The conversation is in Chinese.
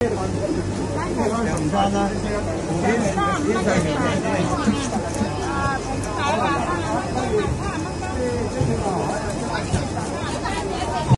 两张呢五元